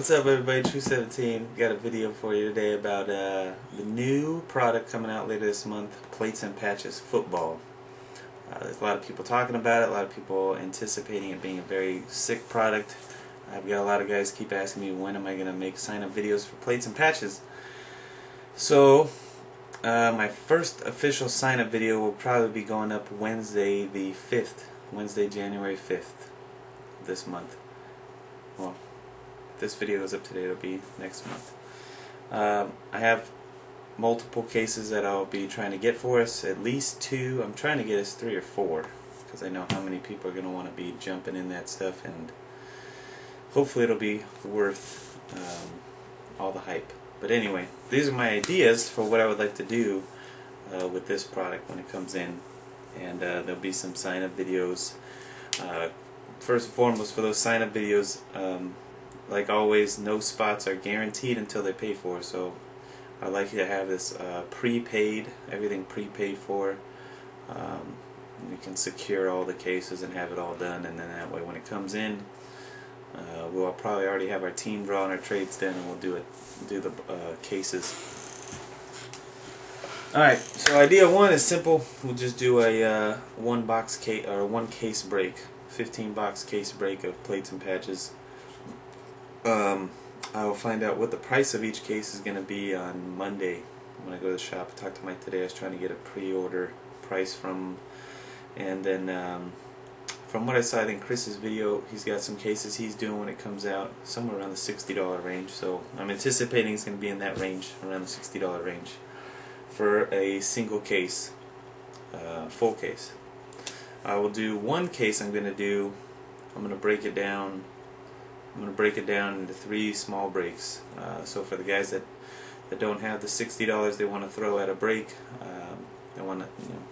What's up everybody, True 17. Got a video for you today about uh, the new product coming out later this month, Plates and Patches Football. Uh, there's a lot of people talking about it, a lot of people anticipating it being a very sick product. I've got a lot of guys keep asking me when am I going to make sign-up videos for Plates and Patches. So, uh, my first official sign-up video will probably be going up Wednesday the 5th, Wednesday January 5th this month. This video goes up today, it'll be next month. Um, I have multiple cases that I'll be trying to get for us, at least two. I'm trying to get us three or four because I know how many people are going to want to be jumping in that stuff and hopefully it'll be worth um, all the hype. But anyway, these are my ideas for what I would like to do uh, with this product when it comes in. And uh, there'll be some sign-up videos. Uh, first and foremost, for those sign-up videos, um, like always, no spots are guaranteed until they pay for. So I'd like you to have this uh, prepaid, everything prepaid for. Um, you can secure all the cases and have it all done, and then that way when it comes in, uh, we'll probably already have our team draw and our trades done, and we'll do it, do the uh, cases. All right. So idea one is simple. We'll just do a uh, one box case or one case break, 15 box case break of plates and patches. Um, I will find out what the price of each case is going to be on Monday when I go to the shop. I talked to Mike today. I was trying to get a pre-order price from, and then um, from what I saw in Chris's video, he's got some cases he's doing when it comes out, somewhere around the $60 range. So I'm anticipating it's going to be in that range, around the $60 range, for a single case, uh, full case. I will do one case I'm going to do, I'm going to break it down I'm going to break it down into three small breaks. Uh, so for the guys that, that don't have the $60 they want to throw at a break, um, they want to you know,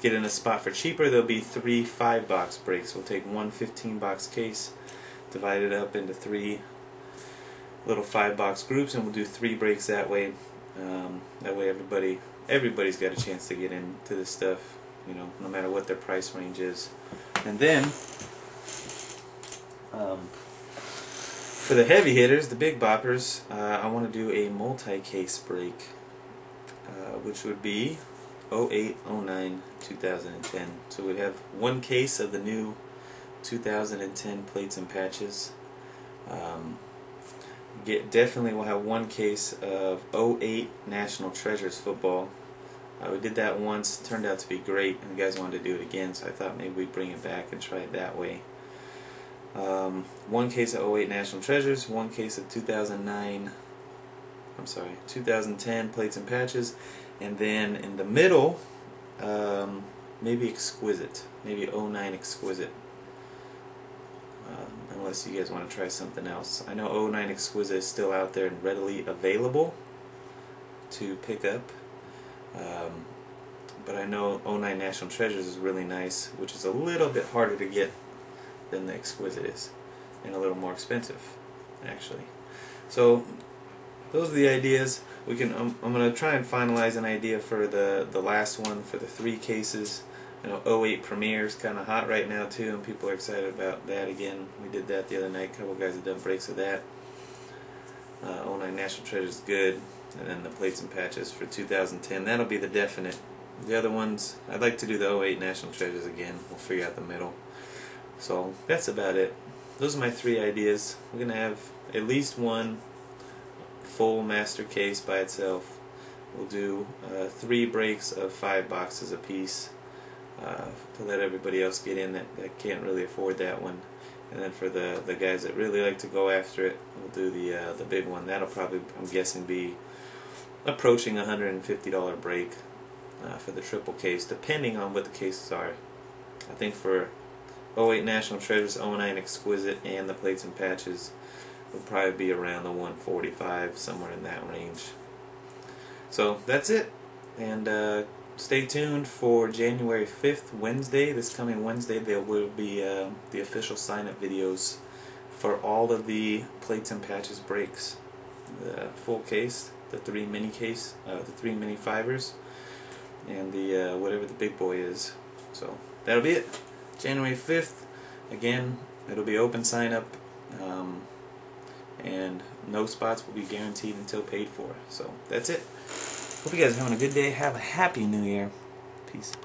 get in a spot for cheaper, there'll be three 5-box breaks. We'll take one 15-box case, divide it up into three little 5-box groups, and we'll do three breaks that way. Um, that way everybody everybody's got a chance to get into this stuff, you know, no matter what their price range is. And then, um, for the heavy hitters, the big boppers, uh, I want to do a multi-case break, uh, which would be 08, 09, 2010. So we have one case of the new 2010 plates and patches. Um, get definitely we'll have one case of 08 National Treasures football. Uh, we did that once, turned out to be great, and the guys wanted to do it again, so I thought maybe we'd bring it back and try it that way. Um, one case of 08 National Treasures, one case of 2009, I'm sorry, 2010 Plates and Patches, and then in the middle, um, maybe Exquisite, maybe 09 Exquisite. Um, unless you guys want to try something else. I know 09 Exquisite is still out there and readily available to pick up. Um, but I know 09 National Treasures is really nice, which is a little bit harder to get than the Exquisite is, and a little more expensive, actually. So those are the ideas. We can. Um, I'm going to try and finalize an idea for the the last one for the three cases. You know, 08 Premier is kind of hot right now too, and people are excited about that again. We did that the other night. A couple guys have done breaks of that. Uh, 09 National Treasure is good, and then the plates and patches for 2010. That'll be the definite. The other ones, I'd like to do the 08 National Treasures again. We'll figure out the middle. So that's about it. Those are my three ideas. We're going to have at least one full master case by itself. We'll do uh, three breaks of five boxes apiece uh, to let everybody else get in that, that can't really afford that one. And then for the, the guys that really like to go after it, we'll do the uh, the big one. That'll probably, I'm guessing, be approaching a $150 break uh, for the triple case, depending on what the cases are. I think for 08 National Treasures, 09 Exquisite, and the plates and patches will probably be around the 145, somewhere in that range. So that's it. And uh, stay tuned for January 5th, Wednesday. This coming Wednesday, there will be uh, the official sign-up videos for all of the plates and patches breaks. The full case, the three mini case, uh, the three mini fibers, and the uh, whatever the big boy is. So that'll be it. January 5th. Again, it'll be open sign up. Um, and no spots will be guaranteed until paid for. So that's it. Hope you guys are having a good day. Have a happy new year. Peace.